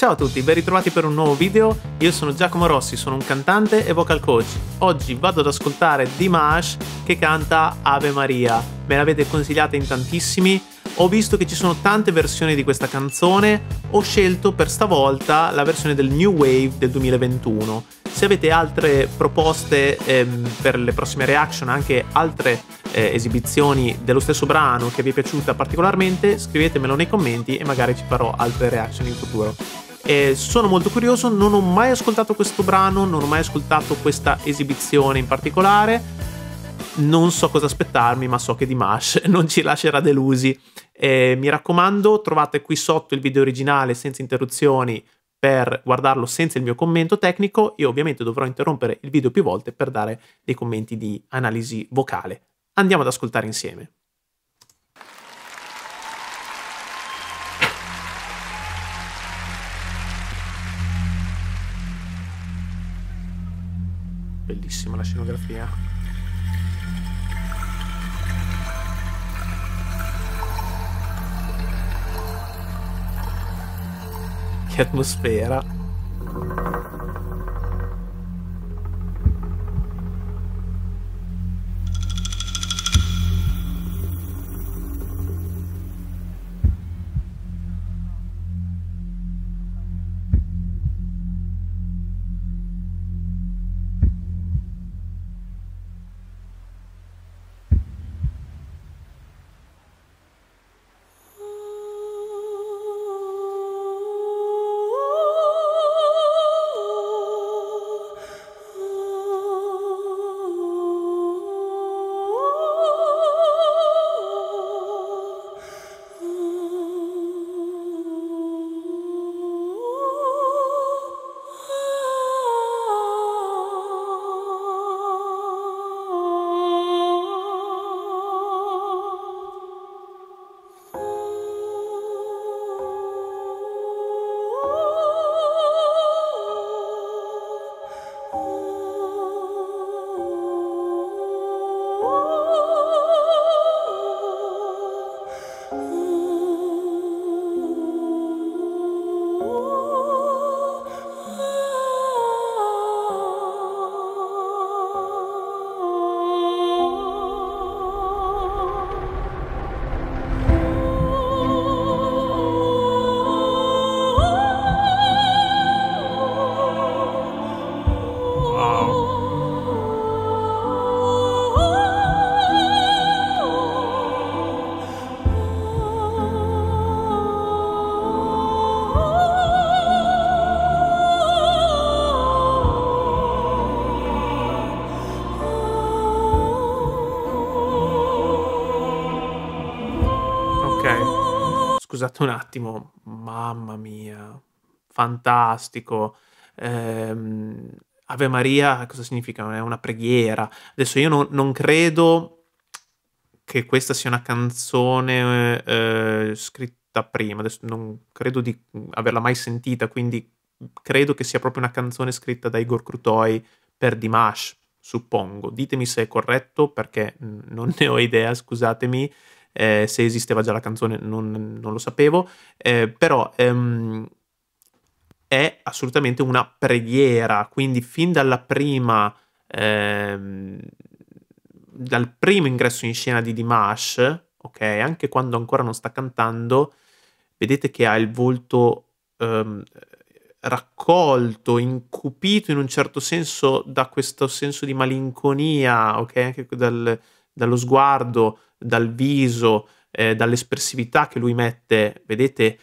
Ciao a tutti, ben ritrovati per un nuovo video. Io sono Giacomo Rossi, sono un cantante e vocal coach. Oggi vado ad ascoltare Dimash che canta Ave Maria. Me l'avete consigliata in tantissimi. Ho visto che ci sono tante versioni di questa canzone. Ho scelto per stavolta la versione del New Wave del 2021. Se avete altre proposte ehm, per le prossime reaction, anche altre eh, esibizioni dello stesso brano che vi è piaciuta particolarmente, scrivetemelo nei commenti e magari ci farò altre reaction in futuro. E sono molto curioso, non ho mai ascoltato questo brano, non ho mai ascoltato questa esibizione in particolare. Non so cosa aspettarmi, ma so che Dimash non ci lascerà delusi. E mi raccomando, trovate qui sotto il video originale senza interruzioni per guardarlo senza il mio commento tecnico. Io ovviamente dovrò interrompere il video più volte per dare dei commenti di analisi vocale. Andiamo ad ascoltare insieme. Bellissima la scenografia. Che atmosfera. Scusate un attimo, mamma mia, fantastico. Ehm, Ave Maria cosa significa? È una preghiera. Adesso io non, non credo che questa sia una canzone eh, scritta prima, adesso non credo di averla mai sentita, quindi credo che sia proprio una canzone scritta da Igor Krutoi per Dimash, suppongo. Ditemi se è corretto perché non ne ho idea, scusatemi eh, se esisteva già la canzone non, non lo sapevo, eh, però ehm, è assolutamente una preghiera, quindi fin dalla prima, ehm, dal primo ingresso in scena di Dimash, ok, anche quando ancora non sta cantando, vedete che ha il volto ehm, raccolto, incupito in un certo senso da questo senso di malinconia, ok, anche dal, dallo sguardo dal viso, eh, dall'espressività che lui mette, vedete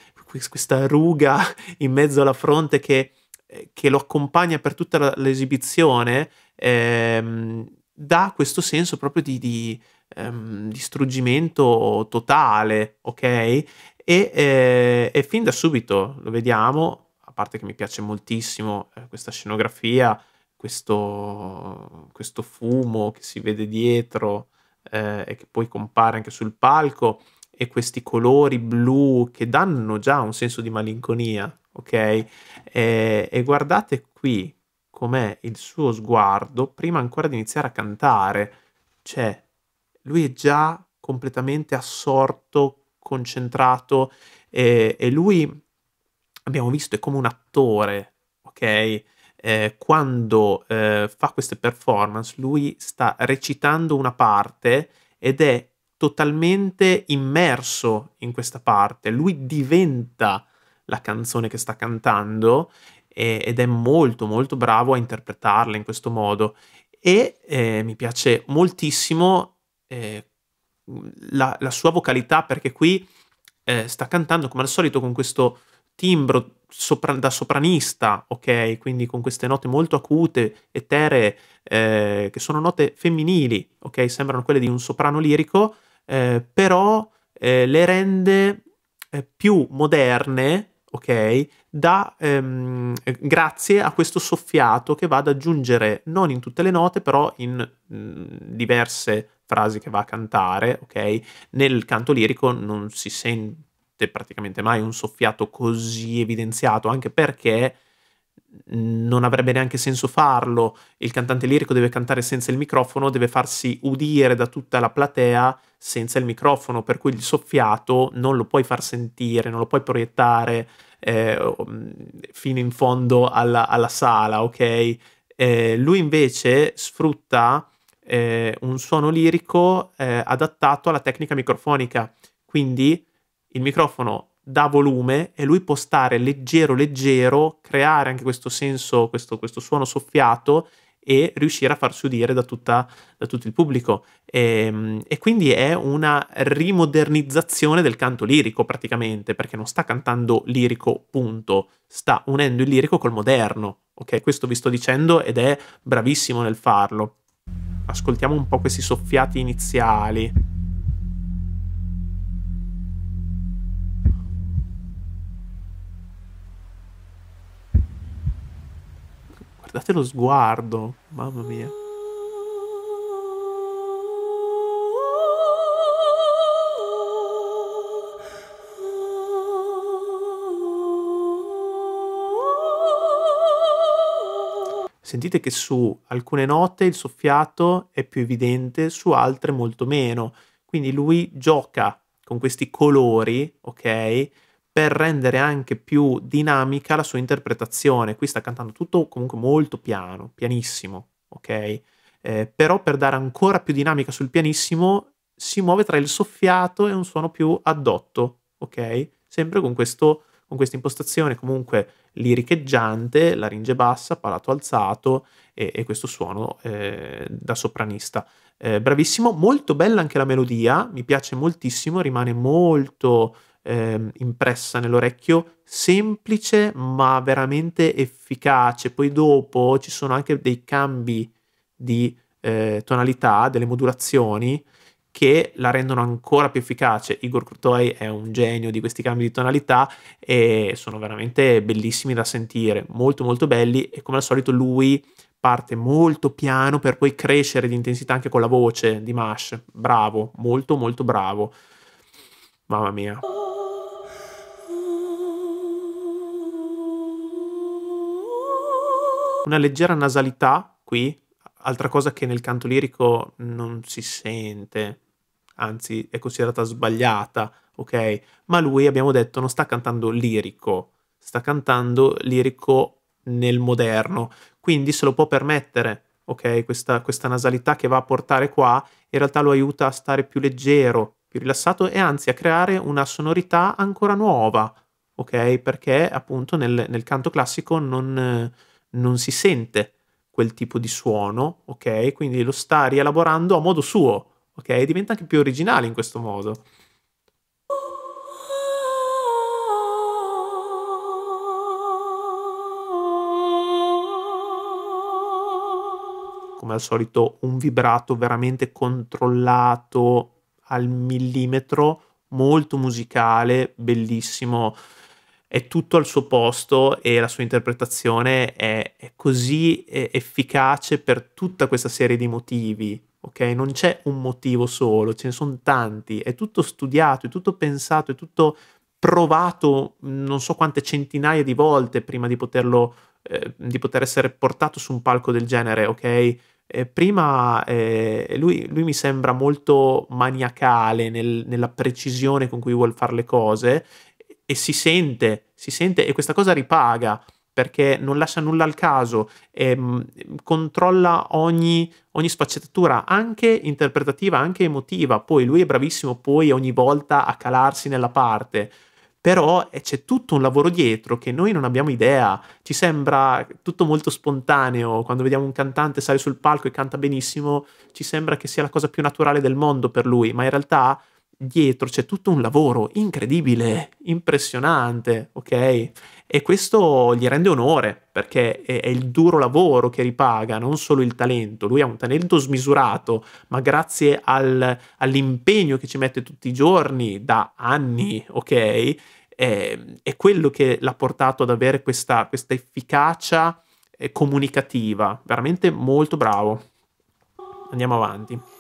questa ruga in mezzo alla fronte che, eh, che lo accompagna per tutta l'esibizione, ehm, dà questo senso proprio di, di, ehm, di struggimento totale, ok? E, eh, e, fin da subito lo vediamo, a parte che mi piace moltissimo eh, questa scenografia, questo, questo fumo che si vede dietro, eh, e che poi compare anche sul palco e questi colori blu che danno già un senso di malinconia, ok? E, e guardate qui com'è il suo sguardo prima ancora di iniziare a cantare, cioè lui è già completamente assorto, concentrato e, e lui abbiamo visto è come un attore, ok? Eh, quando eh, fa queste performance, lui sta recitando una parte ed è totalmente immerso in questa parte. Lui diventa la canzone che sta cantando e, ed è molto molto bravo a interpretarla in questo modo. E eh, mi piace moltissimo eh, la, la, sua vocalità perché qui eh, sta cantando come al solito con questo timbro sopra, da sopranista, ok? Quindi con queste note molto acute, eteree, eh, che sono note femminili, ok? Sembrano quelle di un soprano lirico, eh, però eh, le rende eh, più moderne, ok? Da, ehm, grazie a questo soffiato che va ad aggiungere non in tutte le note, però in mh, mm, diverse frasi che va a cantare, ok? Nel canto lirico non si sente praticamente mai un soffiato così evidenziato, anche perché non avrebbe neanche senso farlo. Il cantante lirico deve cantare senza il microfono, deve farsi udire da tutta la platea senza il microfono, per cui il soffiato non lo puoi far sentire, non lo puoi proiettare eh, fino in fondo alla, alla sala, ok? Eh, lui invece sfrutta eh, un suono lirico eh, adattato alla tecnica microfonica, quindi il microfono dà volume e lui può stare leggero leggero, creare anche questo senso, questo, questo suono soffiato e riuscire a farsi udire da, tutta, da tutto il pubblico. E, ehm, e, quindi è una rimodernizzazione del canto lirico praticamente, perché non sta cantando lirico, punto, sta unendo il lirico col moderno. Ok, questo vi sto dicendo ed è bravissimo nel farlo. Ascoltiamo un po' questi soffiati iniziali. Guardate lo sguardo, mamma mia. Sentite che su alcune note il soffiato è più evidente, su altre molto meno. Quindi lui gioca con questi colori, ok? Per rendere anche più dinamica la sua interpretazione. Qui sta cantando tutto comunque molto piano, pianissimo, ok? Eh, però per dare ancora più dinamica sul pianissimo si muove tra il soffiato e un suono più addotto, ok? Sempre con, questo, con questa impostazione comunque liricheggiante, laringe bassa, palato alzato e, e questo suono eh, da sopranista. Eh, bravissimo, molto bella anche la melodia, mi piace moltissimo, rimane molto eh, impressa nell'orecchio, semplice ma veramente efficace. Poi dopo ci sono anche dei cambi di eh, tonalità, delle modulazioni che la rendono ancora più efficace. Igor Kurtoy è un genio di questi cambi di tonalità e sono veramente bellissimi da sentire, molto molto belli e come al solito lui parte molto piano per poi crescere di intensità anche con la voce di Mash. Bravo, molto molto bravo. Mamma mia. Una leggera nasalità qui, altra cosa che nel canto lirico non si sente, anzi è considerata sbagliata, ok? Ma lui abbiamo detto non sta cantando lirico, sta cantando lirico nel moderno, quindi se lo può permettere, ok? Questa, questa nasalità che va a portare qua in realtà lo aiuta a stare più leggero, più rilassato e anzi a creare una sonorità ancora nuova, ok? Perché appunto nel, nel canto classico non non si sente quel tipo di suono, ok? Quindi lo sta rielaborando a modo suo, ok? Diventa anche più originale in questo modo. Come al solito un vibrato veramente controllato al millimetro, molto musicale, bellissimo è tutto al suo posto e la sua interpretazione è, è così efficace per tutta questa serie di motivi. Ok, non c'è un motivo solo, ce ne sono tanti, è tutto studiato, è tutto pensato, è tutto provato non so quante centinaia di volte prima di poterlo eh, di poter essere portato su un palco del genere, ok? Eh, prima eh, lui, lui, mi sembra molto maniacale nel, nella precisione con cui vuole fare le cose e si sente, si sente e questa cosa ripaga perché non lascia nulla al caso, ehm, controlla ogni, ogni sfaccettatura, anche interpretativa, anche emotiva. Poi lui è bravissimo poi ogni volta a calarsi nella parte però eh, c'è tutto un lavoro dietro che noi non abbiamo idea. Ci sembra tutto molto spontaneo, quando vediamo un cantante sale sul palco e canta benissimo, ci sembra che sia la cosa più naturale del mondo per lui, ma in realtà dietro c'è tutto un lavoro incredibile, impressionante, ok? E questo gli rende onore, perché è, è, il duro lavoro che ripaga, non solo il talento. Lui ha un talento smisurato, ma grazie al, all'impegno che ci mette tutti i giorni, da anni, ok? È, è quello che l'ha portato ad avere questa, questa efficacia eh, comunicativa. Veramente molto bravo. Andiamo avanti.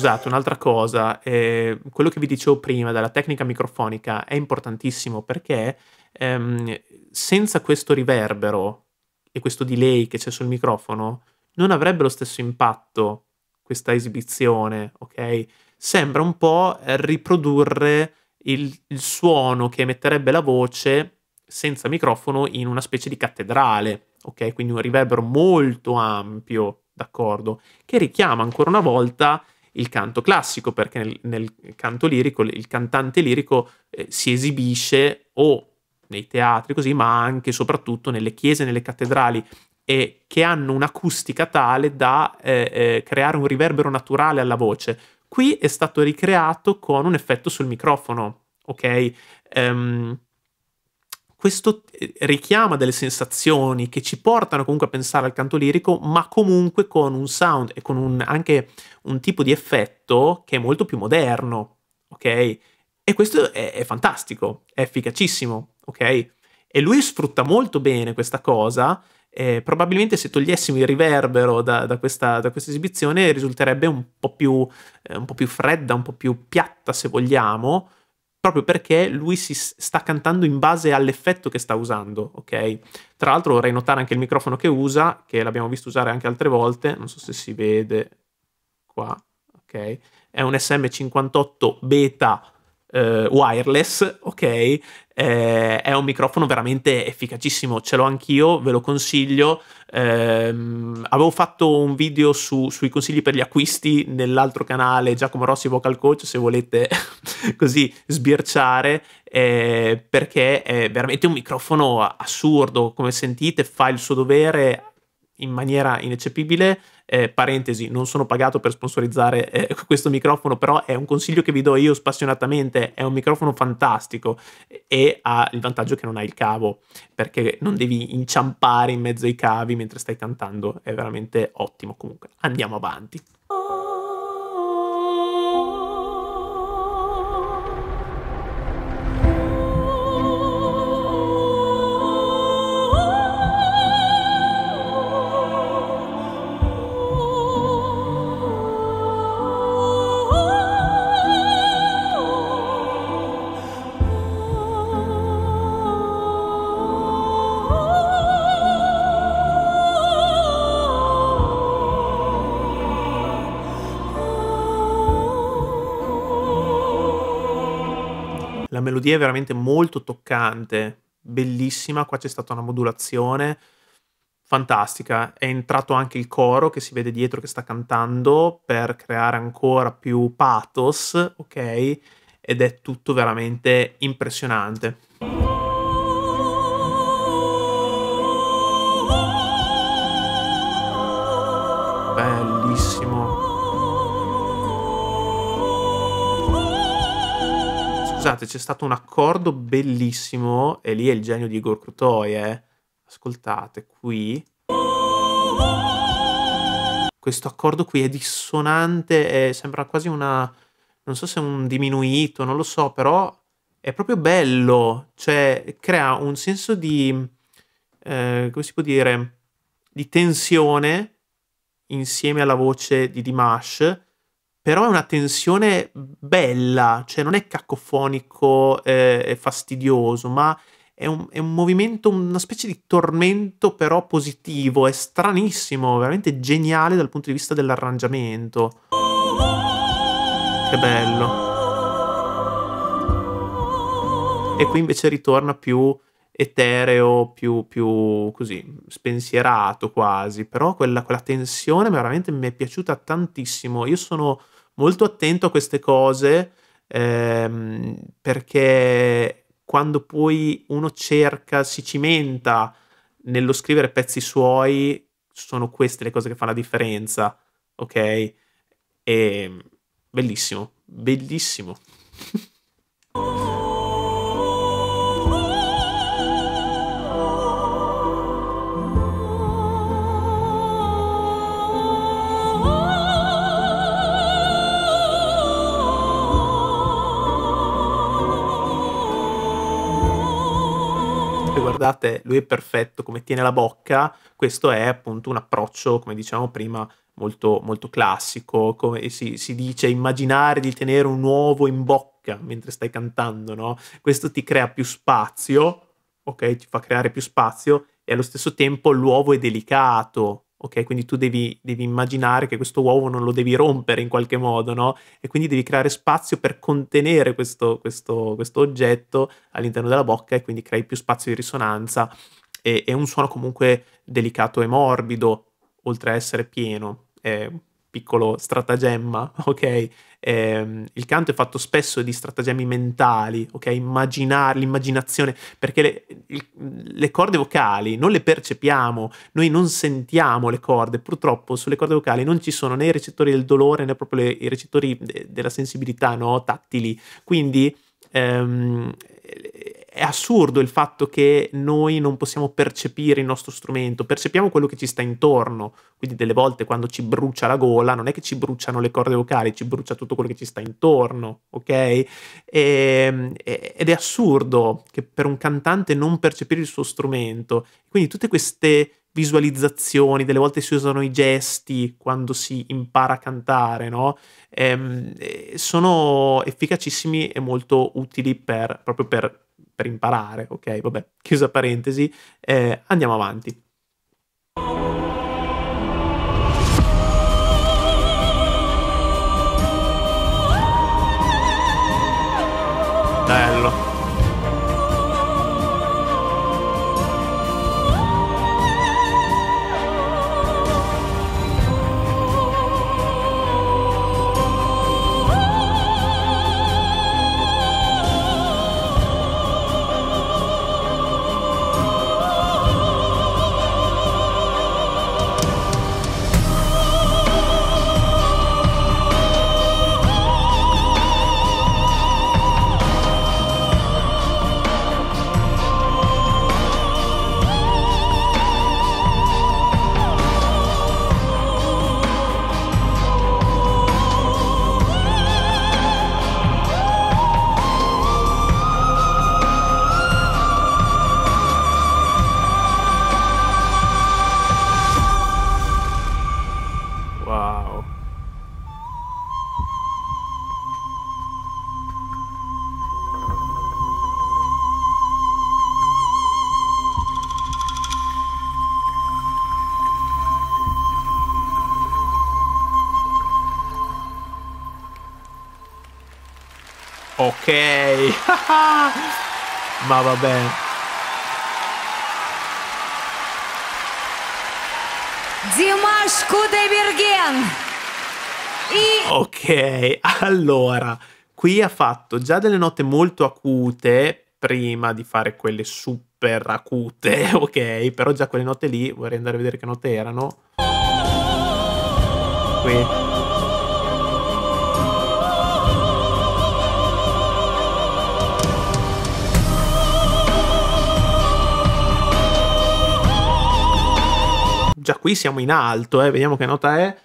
Scusate, un'altra cosa, eh, quello che vi dicevo prima della tecnica microfonica è importantissimo perché ehm, senza questo riverbero e questo delay che c'è sul microfono non avrebbe lo stesso impatto questa esibizione, ok? Sembra un po' riprodurre il, il suono che emetterebbe la voce senza microfono in una specie di cattedrale, ok? Quindi un riverbero molto ampio, d'accordo? Che richiama ancora una volta il canto classico, perché nel, nel canto lirico il cantante lirico eh, si esibisce o nei teatri così, ma anche e soprattutto nelle chiese, nelle cattedrali e che hanno un'acustica tale da eh, eh, creare un riverbero naturale alla voce. Qui è stato ricreato con un effetto sul microfono, ok? Um, questo eh, richiama delle sensazioni che ci portano comunque a pensare al canto lirico, ma comunque con un sound e con un, anche un tipo di effetto che è molto più moderno, ok? E questo è, è fantastico, è efficacissimo, ok? E lui sfrutta molto bene questa cosa. Eh, probabilmente se togliessimo il riverbero da, da, questa, da questa, esibizione risulterebbe un po, più, eh, un po' più fredda, un po' più piatta se vogliamo, proprio perché lui si sta cantando in base all'effetto che sta usando, ok? Tra l'altro vorrei notare anche il microfono che usa, che l'abbiamo visto usare anche altre volte, non so se si vede qua, ok? È un SM58 beta eh, wireless, ok? Eh, è un microfono veramente efficacissimo, ce l'ho anch'io, ve lo consiglio. Eh, avevo fatto un video su, sui consigli per gli acquisti nell'altro canale Giacomo Rossi Vocal Coach, se volete così sbirciare, eh, perché è veramente un microfono assurdo, come sentite fa il suo dovere in maniera ineccepibile. Eh, parentesi, non sono pagato per sponsorizzare eh, questo microfono, però è un consiglio che vi do io spassionatamente. È un microfono fantastico e ha il vantaggio che non ha il cavo, perché non devi inciampare in mezzo ai cavi mentre stai cantando. È veramente ottimo. Comunque, andiamo avanti. La melodia è veramente molto toccante, bellissima, qua c'è stata una modulazione fantastica, è entrato anche il coro che si vede dietro che sta cantando per creare ancora più pathos, ok? Ed è tutto veramente impressionante. Scusate, c'è stato un accordo bellissimo, e lì è il genio di Igor Krutoi, eh. Ascoltate, qui. Questo accordo qui è dissonante, è, sembra quasi una... non so se un diminuito, non lo so, però è proprio bello, cioè crea un senso di... Eh, come si può dire? Di tensione insieme alla voce di Dimash però è una tensione bella, cioè non è cacofonico e fastidioso, ma è un, è un movimento, una specie di tormento però positivo, è stranissimo, veramente geniale dal punto di vista dell'arrangiamento. Che bello. E qui invece ritorna più etereo, più, più così spensierato quasi, però quella, quella tensione veramente mi è piaciuta tantissimo. Io sono molto attento a queste cose ehm, perché quando poi uno cerca, si cimenta nello scrivere pezzi suoi, sono queste le cose che fanno la differenza, ok? E bellissimo, bellissimo. guardate, lui è perfetto come tiene la bocca, questo è appunto un approccio, come dicevamo prima, molto, molto classico, come si, si dice immaginare di tenere un uovo in bocca mentre stai cantando, no? Questo ti crea più spazio, ok? Ti fa creare più spazio e allo stesso tempo l'uovo è delicato, ok? Quindi tu devi, devi, immaginare che questo uovo non lo devi rompere in qualche modo, no? E quindi devi creare spazio per contenere questo, questo, questo oggetto all'interno della bocca e quindi crei più spazio di risonanza e, e un suono comunque delicato e morbido, oltre a essere pieno. È piccolo stratagemma, ok? Eh, il canto è fatto spesso di stratagemmi mentali, ok? Immaginare, l'immaginazione, perché le, le, corde vocali non le percepiamo, noi non sentiamo le corde, purtroppo sulle corde vocali non ci sono né i recettori del dolore né proprio le, i recettori de, della sensibilità, no? Tattili, quindi ehm, è assurdo il fatto che noi non possiamo percepire il nostro strumento, percepiamo quello che ci sta intorno, quindi delle volte quando ci brucia la gola non è che ci bruciano le corde vocali, ci brucia tutto quello che ci sta intorno, ok? E, ed è assurdo che per un cantante non percepire il suo strumento, quindi tutte queste visualizzazioni, delle volte si usano i gesti quando si impara a cantare, no? Ehm, sono efficacissimi e molto utili per, proprio per per imparare, ok? Vabbè, chiusa parentesi, eh, andiamo avanti. Bello. Ok. Ma vabbè. Dimash Kudaibergen. Ok, allora, qui ha fatto già delle note molto acute prima di fare quelle super acute, ok? Però già quelle note lì, vorrei andare a vedere che note erano. Qui. Già qui siamo in alto, eh, vediamo che nota è.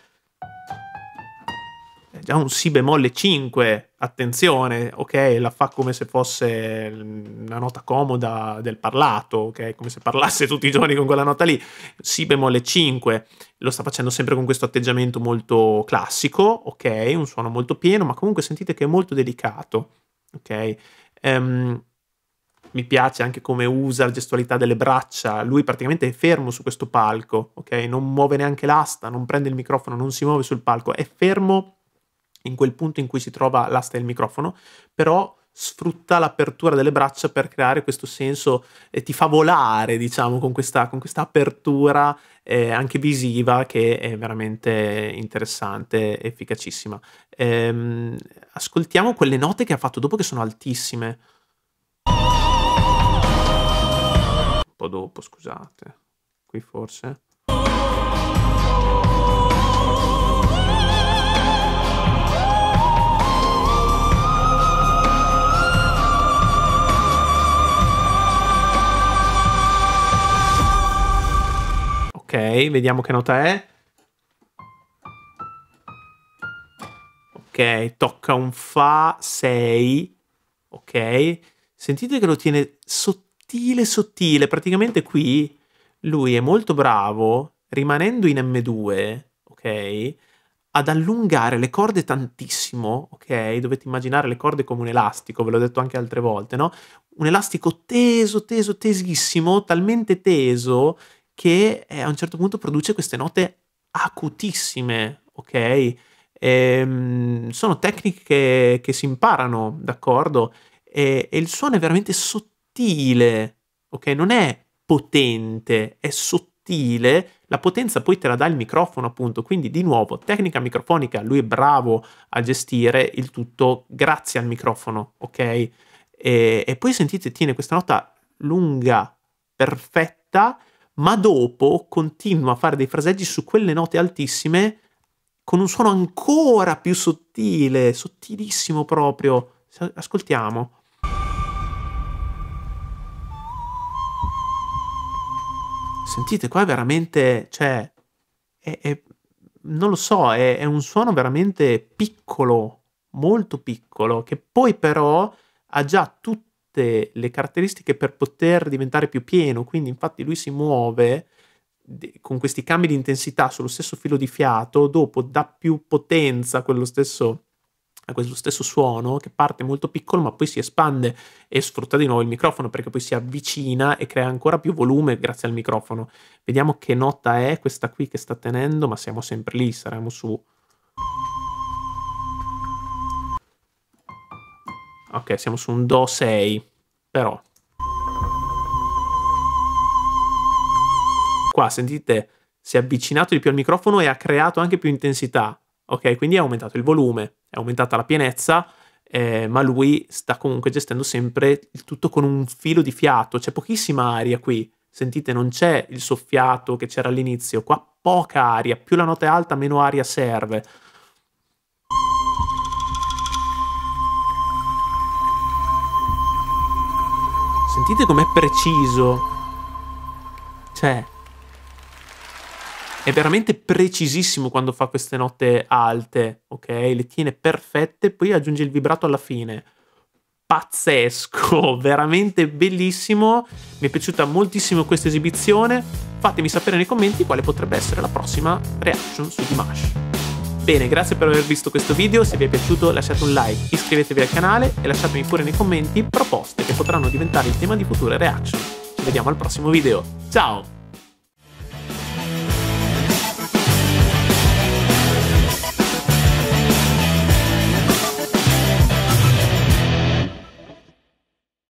È già un Si bemolle 5, attenzione, ok? La fa come se fosse una nota comoda del parlato, ok? Come se parlasse tutti i giorni con quella nota lì. Si bemolle 5, lo sta facendo sempre con questo atteggiamento molto classico, ok? Un suono molto pieno, ma comunque sentite che è molto delicato, ok? Um, mi piace anche come usa la gestualità delle braccia. Lui praticamente è fermo su questo palco, ok? Non muove neanche l'asta, non prende il microfono, non si muove sul palco, è fermo in quel punto in cui si trova l'asta del microfono, però sfrutta l'apertura delle braccia per creare questo senso e ti fa volare, diciamo, con questa, con questa apertura eh, anche visiva che è veramente interessante, efficacissima. Ehm, ascoltiamo quelle note che ha fatto dopo che sono altissime. Po' dopo, scusate. Qui forse. vediamo che nota è. Ok, tocca un Fa 6. Ok, sentite che lo tiene sottile, sottile. Praticamente qui lui è molto bravo, rimanendo in M2, ok, ad allungare le corde tantissimo, ok? Dovete immaginare le corde come un elastico, ve l'ho detto anche altre volte, no? Un elastico teso, teso, tesissimo, talmente teso che eh, a un certo punto produce queste note acutissime, ok? Ehm, sono tecniche che, che, si imparano, d'accordo? E, e, il suono è veramente sottile, ok? Non è potente, è sottile. La potenza poi te la dà il microfono, appunto. Quindi, di nuovo, tecnica microfonica, lui è bravo a gestire il tutto grazie al microfono, ok? E, e poi sentite, tiene questa nota lunga, perfetta, ma dopo continua a fare dei fraseggi su quelle note altissime con un suono ancora più sottile, sottilissimo proprio. Ascoltiamo. Sentite, qua è veramente, cioè, è, è, non lo so, è, è un suono veramente piccolo, molto piccolo, che poi però ha già tutte le caratteristiche per poter diventare più pieno, quindi infatti lui si muove con questi cambi di intensità sullo stesso filo di fiato, dopo dà più potenza a quello stesso, a quello stesso suono che parte molto piccolo ma poi si espande e sfrutta di nuovo il microfono perché poi si avvicina e crea ancora più volume grazie al microfono. Vediamo che nota è questa qui che sta tenendo, ma siamo sempre lì, saremo su Ok, siamo su un Do 6, però. Qua, sentite, si è avvicinato di più al microfono e ha creato anche più intensità. Ok, quindi è aumentato il volume, è aumentata la pienezza, eh, ma lui sta comunque gestendo sempre il tutto con un filo di fiato. C'è pochissima aria qui. Sentite, non c'è il soffiato che c'era all'inizio. Qua poca aria. Più la nota è alta, meno aria serve. Sentite com'è preciso. Cioè, è veramente precisissimo quando fa queste note alte, ok? Le tiene perfette, poi aggiunge il vibrato alla fine. Pazzesco, veramente bellissimo. Mi è piaciuta moltissimo questa esibizione. Fatemi sapere nei commenti quale potrebbe essere la prossima reaction su Dimash. Bene, grazie per aver visto questo video, se vi è piaciuto lasciate un like, iscrivetevi al canale e lasciatemi pure nei commenti proposte che potranno diventare il tema di future reaction. Ci vediamo al prossimo video, ciao!